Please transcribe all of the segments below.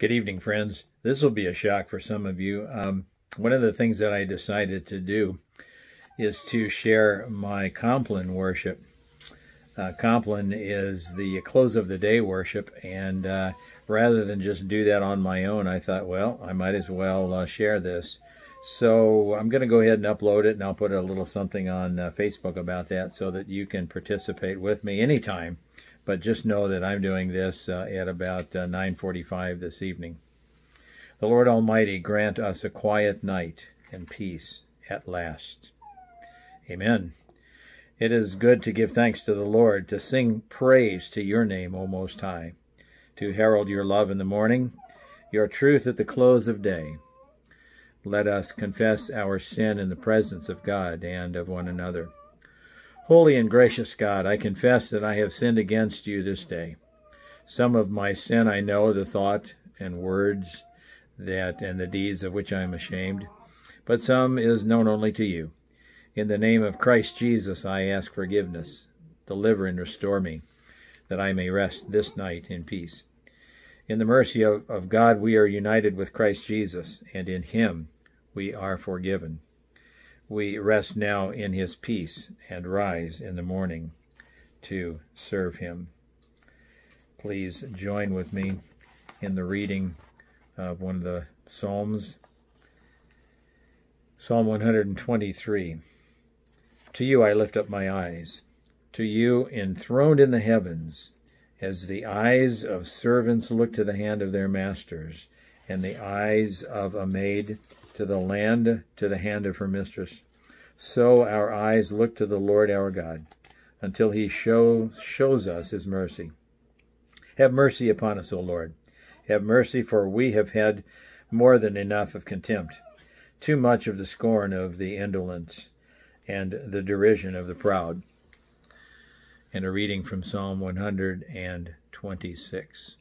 Good evening, friends. This will be a shock for some of you. Um, one of the things that I decided to do is to share my Compline worship. Uh, Compline is the close of the day worship, and uh, rather than just do that on my own, I thought, well, I might as well uh, share this. So I'm going to go ahead and upload it, and I'll put a little something on uh, Facebook about that so that you can participate with me anytime but just know that I'm doing this uh, at about uh, 9.45 this evening. The Lord Almighty grant us a quiet night and peace at last. Amen. It is good to give thanks to the Lord, to sing praise to your name, O Most High, to herald your love in the morning, your truth at the close of day. Let us confess our sin in the presence of God and of one another. Holy and gracious God, I confess that I have sinned against you this day. Some of my sin I know, the thought and words that and the deeds of which I am ashamed, but some is known only to you. In the name of Christ Jesus, I ask forgiveness. Deliver and restore me, that I may rest this night in peace. In the mercy of, of God, we are united with Christ Jesus, and in him we are forgiven we rest now in his peace and rise in the morning to serve him. Please join with me in the reading of one of the Psalms. Psalm 123. To you I lift up my eyes, to you enthroned in the heavens, as the eyes of servants look to the hand of their masters, and the eyes of a maid to the land, to the hand of her mistress. So our eyes look to the Lord our God, until he show, shows us his mercy. Have mercy upon us, O Lord. Have mercy, for we have had more than enough of contempt, too much of the scorn of the indolent, and the derision of the proud. And a reading from Psalm 126.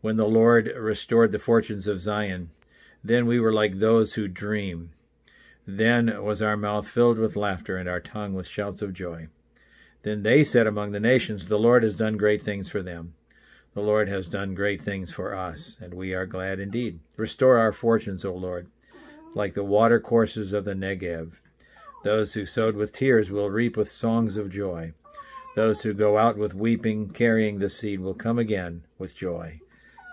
When the Lord restored the fortunes of Zion, then we were like those who dream. Then was our mouth filled with laughter, and our tongue with shouts of joy. Then they said among the nations, The Lord has done great things for them. The Lord has done great things for us, and we are glad indeed. Restore our fortunes, O Lord, like the watercourses of the Negev. Those who sowed with tears will reap with songs of joy. Those who go out with weeping, carrying the seed, will come again with joy,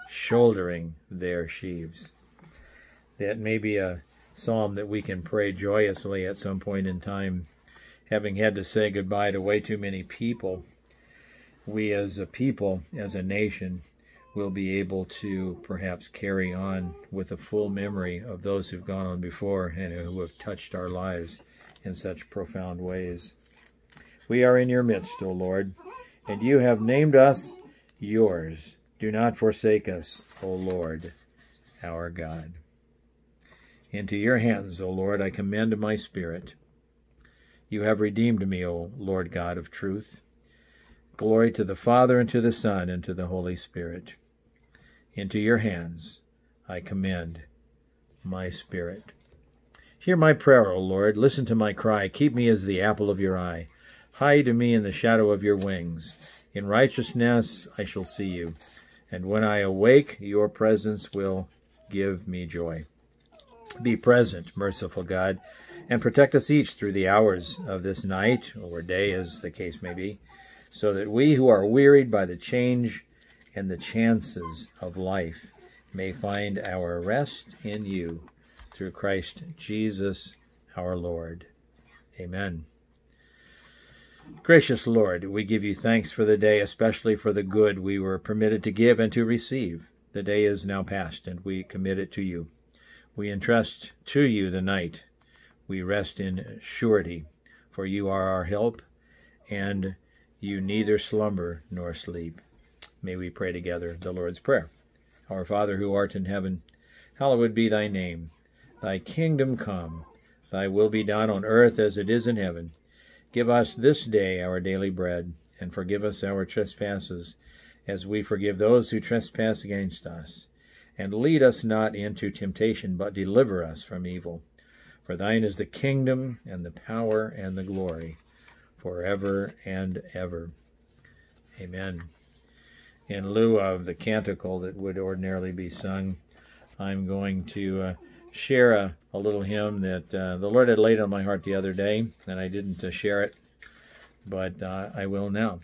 shouldering their sheaves. That may be a psalm that we can pray joyously at some point in time. Having had to say goodbye to way too many people, we as a people, as a nation, will be able to perhaps carry on with a full memory of those who've gone on before and who have touched our lives in such profound ways. We are in your midst, O Lord, and you have named us yours. Do not forsake us, O Lord, our God. Into your hands, O Lord, I commend my spirit. You have redeemed me, O Lord God of truth. Glory to the Father, and to the Son, and to the Holy Spirit. Into your hands I commend my spirit. Hear my prayer, O Lord. Listen to my cry. Keep me as the apple of your eye. Hide me in the shadow of your wings. In righteousness I shall see you. And when I awake, your presence will give me joy. Be present, merciful God, and protect us each through the hours of this night or day, as the case may be, so that we who are wearied by the change and the chances of life may find our rest in you through Christ Jesus our Lord. Amen. Gracious Lord, we give you thanks for the day, especially for the good we were permitted to give and to receive. The day is now past, and we commit it to you. We entrust to you the night. We rest in surety, for you are our help, and you neither slumber nor sleep. May we pray together the Lord's Prayer. Our Father who art in heaven, hallowed be thy name. Thy kingdom come, thy will be done on earth as it is in heaven. Give us this day our daily bread, and forgive us our trespasses, as we forgive those who trespass against us and lead us not into temptation, but deliver us from evil. For thine is the kingdom, and the power, and the glory, forever and ever. Amen. in lieu of the canticle that would ordinarily be sung, I'm going to uh, share a, a, little hymn that uh, the Lord had laid on my heart the other day, and I didn't uh, share it, but uh, I will now.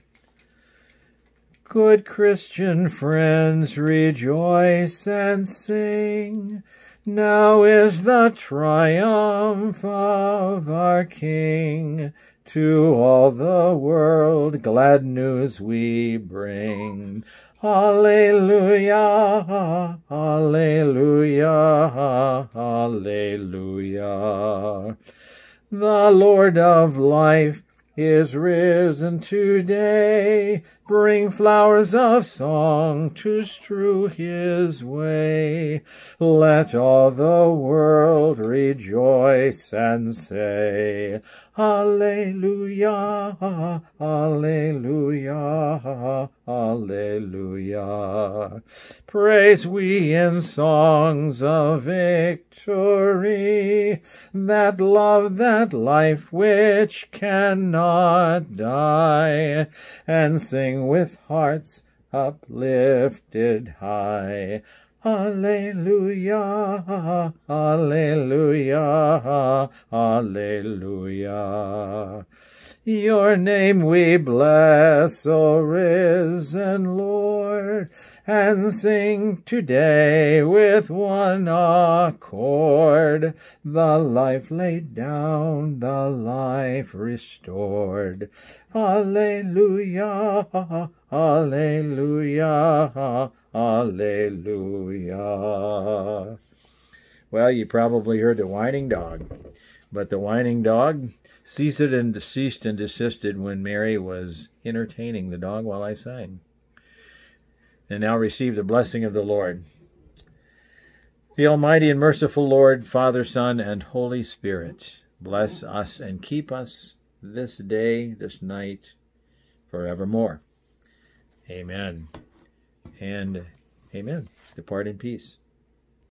Good Christian friends, rejoice and sing. Now is the triumph of our King. To all the world glad news we bring. Alleluia, Alleluia, Alleluia. The Lord of life is risen today. Bring flowers of song to strew his way. Let all the world rejoice and say, Alleluia, Alleluia, Alleluia. Praise we in songs of victory, that love, that life which cannot die, and sing with hearts uplifted high. Alleluia, Alleluia, Alleluia. Your name we bless, O risen Lord, and sing today with one accord. The life laid down, the life restored. Alleluia, Alleluia, Alleluia. Well, you probably heard the whining dog, but the whining dog ceased and ceased and desisted when Mary was entertaining the dog while I sang. And now receive the blessing of the Lord. The Almighty and merciful Lord, Father, Son, and Holy Spirit, bless us and keep us this day, this night, forevermore. Amen and amen. Depart in peace.